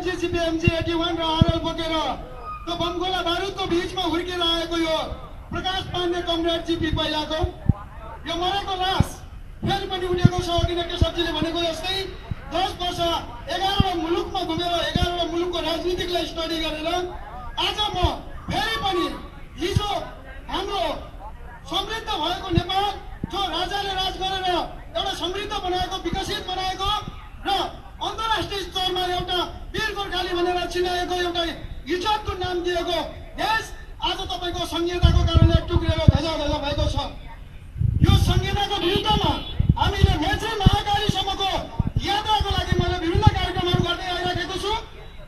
MG सिपिएमजी एटी वान र आरएल बोकेर। त्यो बमगोला बारुदको बिचमा हुर्केर आएको यो प्रकाश पाण्डे कमरेड जिपी पहिलाको यो मरेको लास फेरि पनि उठेको छ अघि केशवजीले भनेको जस्तै दस वर्ष एघारवटा मुलुकमा घुमेर एघारवटा मुलुकको राजनीतिकलाई स्टडी गरेर आज म फेरि पनि हिजो हाम्रो समृद्ध भएको नेपाल जो राजाले राज गरेर एउटा समृद्ध बनाएको विकसित बनाएको र अन्तर्राष्ट्रिय स्तरमा एउटा वीर गोर्खाली भनेर चिनाएको एउटा नाम दिएको। देश आज तपाईँको संहिताको कारणले टुक्रिएर धजा धजा भएको छ यो संहिताको विरुद्धमा हामीले मेची महाकालीसम्मको यात्राको लागि मैले विभिन्न कार्यक्रमहरू गर्दै आइराखेको छु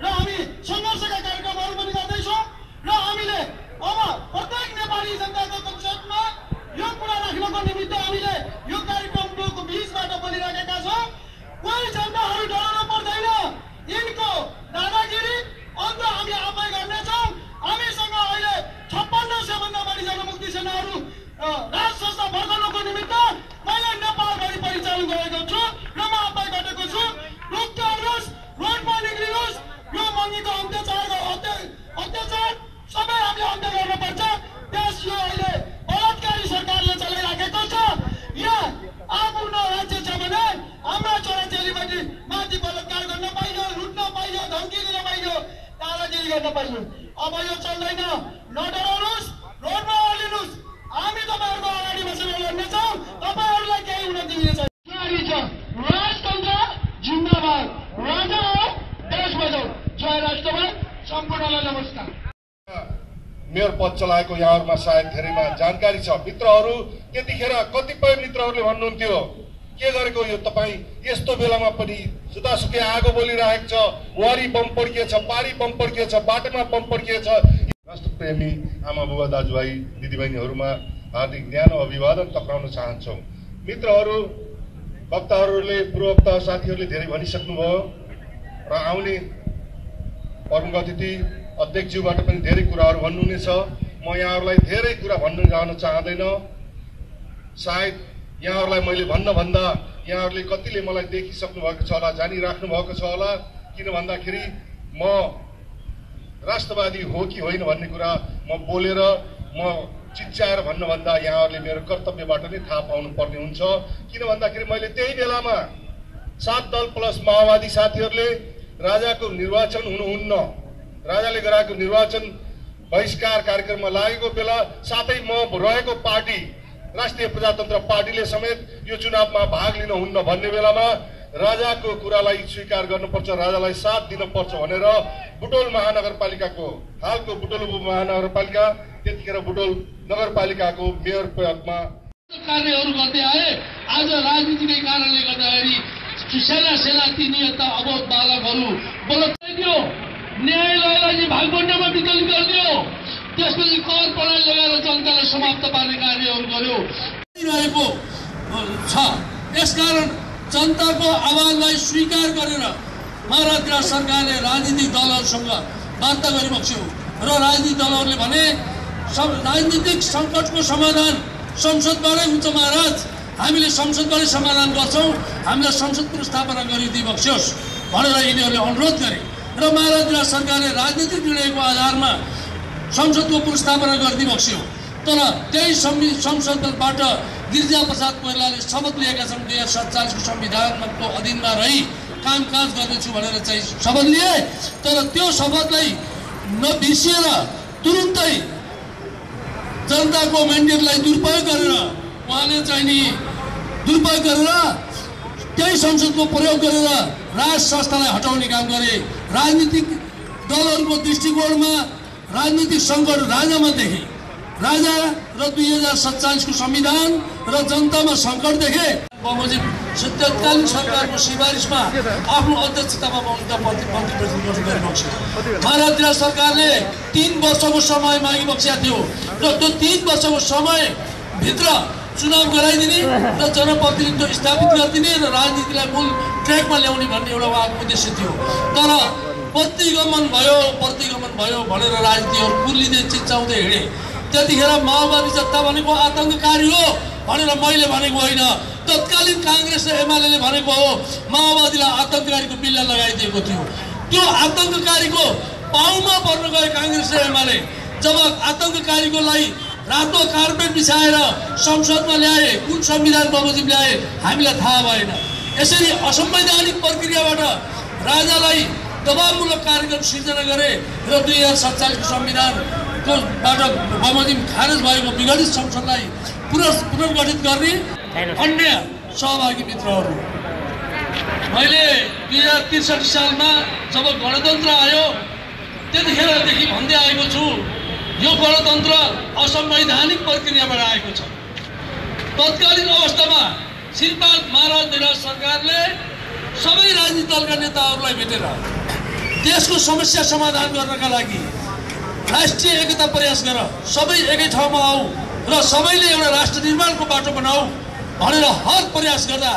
र हामी सङ्घर्षका कार्यक्रमहरू पनि गर्दैछौँ र हामीले अब प्रत्येक नेपाली जनताको कन्सेप्टमा यो कुरा राख्नको निमित्त हामीले यो कार्यक्रमको बिचबाट बोलिराखेका छौँ कोही जनताहरू डराउनु पर्दैन यिनको दादागिरी अन्त हामी आफै गर्नेछौँ हामीसँग अहिले छप्पन्न सयभन्दा बढी जनमुक्ति सेनाहरू अ, राज संस्था फर्काउनको निमित्त मैले नेपालभरि परिचालन गरेको छु र म आफै गरेको छु। रुख रोडमा निक्लिनुहोस् यो मङ्गीको अत्याचारको अत्या- अत्याचार सबै हामीले अन्त्य गर्नुपर्छ। देश यो अहिले बलात्कारी सरकारले चलाइराखेको छ। यहाँ आपूर्ण राज्य छ भने हाम्रा छोराचेलीमाथि माथि बलात्कार गर्न पाइयो लुट्न पाइयो धम्की दिन पाइयो दादागिरी गर्न पाइयो। अब यो चल्दैन। नडराउनुहोस् रोडमा ओर्लिनुहोस्। हामी तपाईँहरूको अगाडि बसेर लड्नेछौँ तपाईँहरूलाई केही हुन दिने छैन राजतन्त्र जिन्दाबाद। राजा हो देश बजाउ जय राष्ट्रवाद सम्पूर्णलाई नमस्कार। मेयर पद चलाएको यहाँहरूमा सायद धेरैमा जानकारी छ। मित्रहरू त्यतिखेर कतिपय मित्रहरूले भन्नुहुन्थ्यो के गरेको यो तपाईँ? यस्तो बेलामा पनि सुतासुकै आगो बोलिरहेको छ। वारी बम पड्किएछ पारी बम पड्किएछ बाटोमा बम पड्किएछ। राष्ट्रप्रेमी आमा बुबा दाजुभाइ दिदीबहिनीहरूमा हार्दिक न्यानो अभिवादन टक्राउन चाहन्छौँ। मित्रहरू वक्ताहरूले पूर्व वक्ता साथीहरूले धेरै भनिसक्नुभयो र आउने प्रमुख अतिथि अध्यक्षज्यूबाट पनि धेरै कुराहरू भन्नुहुनेछ। म यहाँहरूलाई धेरै कुरा भन्नु जान चाहँदैन। सायद यहाँहरूलाई मैले भन्न भन्दा यहाँहरूले कतिले मलाई देखिसक्नु भएको छ होला जानिराख्नु भएको छ होला। किन भन्दाखेरि म राष्ट्रवादी हो कि होइन भन्ने कुरा म बोलेर म चिच्याएर भन्नुभन्दा यहाँहरूले मेरो कर्तव्यबाट नै थाहा पाउनु पर्ने हुन्छ। किन भन्दाखेरि मैले त्यही बेलामा सात दल प्लस माओवादी साथीहरूले राजाको निर्वाचन हुनुहुन्न। राजाले गराएको निर्वाचन बहिष्कार कार्यक्रममा लागेको बेला साथै म रहेको पार्टी राष्ट्रिय प्रजातन्त्र पार्टीले समेत यो चुनावमा भाग लिन हुन्न भन्ने बेलामा राजाको कुरालाई स्वीकार गर्नुपर्छ राजालाई साथ दिनुपर्छ भनेर बुटोल महानगरपालिकाको हालको बुटोल उपमहानगरपालिका त्यतिखेर बुटोल नगरपालिकाको मेयर पदमा कार्यहरू गर्दै आए। आज राजनीतिकै कारणले गर्दाखेरि सेना सेना तिनीहरूका अबोध बालकहरू बलात्कारियो न्यायालयलाई चाहिँ भागबन्डामा विकलित गरिदियो त्यसपछि कर प्रणाली लगाएर जनतालाई समाप्त पार्ने कार्यहरू गर्यो। रहेको छ। यसकारण जनताको आवाजलाई स्वीकार गरेर महाराष्ट्र सरकारले राजनीतिक दलहरूसँग वार्ता गरिबक्स्यो र राजनीतिक दलहरूले भने सब राजनीतिक सङ्कटको समाधान संसदबाटै हुन्छ महाराज। हामीले संसदबाटै समाधान गर्छौँ हामीलाई संसद पुनर्स्थापना गरिदिइबक्स्योस् भनेर यिनीहरूले अनुरोध गरे। र महाराज सरकारले राजनीतिक निर्णयको आधारमा संसदको पुनर्स्थापना गरिदिइबक्स्यो। तर त्यही संसदबाट गिरिजा प्रसाद कोइरालाले शपथ लिएका छन् दुई हजार सत्तालिसको संविधानको अधीनमा रही कामकाज गर्नेछु भनेर चाहिँ शपथ लिए। तर त्यो शपथलाई नबिर्सिएर तुरुन्तै जनताको म्यान्डेटलाई दुरुपयोग गरेर उहाँले चाहिँ नि दुरुपयोग गरेर त्यही संसदको प्रयोग गरेर राज संस्थालाई हटाउने काम गरे। राजनीतिक दलहरूको दृष्टिकोणमा राजनीतिक सङ्कट राजामा देखे। राजा र दुई हजार सत्तालिसको संविधान र जनतामा सङ्कट देखे बमोजिम तत्कालीन सरकारको सिफारिसमा आफ्नो अध्यक्षतामा ममता मन्त्री गठन गरिबक्स्यो महाराज सरकारले तिन वर्षको समय मागिबक्सेका थियो र त्यो तिन वर्षको समयभित्र चुनाव गराइदिने र जनप्रतिनिधित्व स्थापित गरिदिने र राजनीतिलाई मूल ट्र्याकमा ल्याउने भन्ने एउटा उहाँको उद्देश्य थियो। तर प्रतिगमन भयो प्रतिगमन भयो भनेर राजनीतिहरू कुर्लिँदै चिच्चाउँदै हिँडे। त्यतिखेर माओवादी सत्ता भनेको आतङ्ककारी हो भनेर मैले भनेको होइन। तत्कालीन काङ्ग्रेस र एमाले भनेको हो माओवादीलाई आतङ्ककारीको बिल्ला लगाइदिएको थियो। त्यो आतङ्ककारीको पाउमा पर्न गयो काङ्ग्रेस र एमाले। जब आतङ्ककारीको लागि रातो कार्पेट बिछाएर संसदमा ल्याए कुन संविधान बमोजिम ल्याए हामीलाई थाहा भएन। यसरी असंवैधानिक प्रक्रियाबाट राजालाई दबावमूलक कार्यक्रम सिर्जना गरे र दुई हजार सत्ताइसको संविधानको बाट बमोजिम खारेज भएको विघटित संसदलाई पुनः पुनर्गठित गर्ने अन्य सहभागी मित्रहरू। मैले दुई हजार त्रिसठी सालमा जब गणतन्त्र आयो त्यतिखेरदेखि भन्दै आएको छु यो गणतन्त्र असंवैधानिक प्रक्रियाबाट आएको छ। तत्कालीन अवस्थामा शिरपाल महाराज निराज सरकारले सबै राजनीतिक दलका नेताहरूलाई भेटेर देशको समस्या समाधान गर्नका लागि राष्ट्रिय एकता प्रयास गर। सबै एकै ठाउँमा आऊ र सबैले एउटा राष्ट्र निर्माणको बाटो बनाऊ भनेर हर प्रयास गर्दा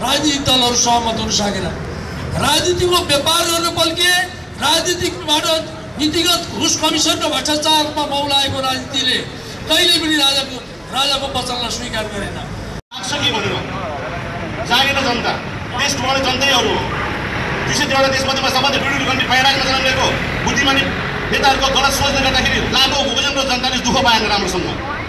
राजनीतिक दलहरू सहमत हुन सकेन। राजनीतिको व्यापार गर्न बल्के राजनीतिकबाट नीतिगत घुस कमिसन र भ्रष्टाचारमा मौलाएको राजनीतिले कहिले पनि राजाको राजाको वचनलाई स्वीकार गरेन। जागेन जनता। देश जनतैहरू हो। तिनवटा देशमध्येमा सबभन्दा जन्मेको बुद्धिमानी नेताहरूको गलत सोचले गर्दाखेरि लाखौँ भूजनको जनताले दुःख पाएन राम्रोसँग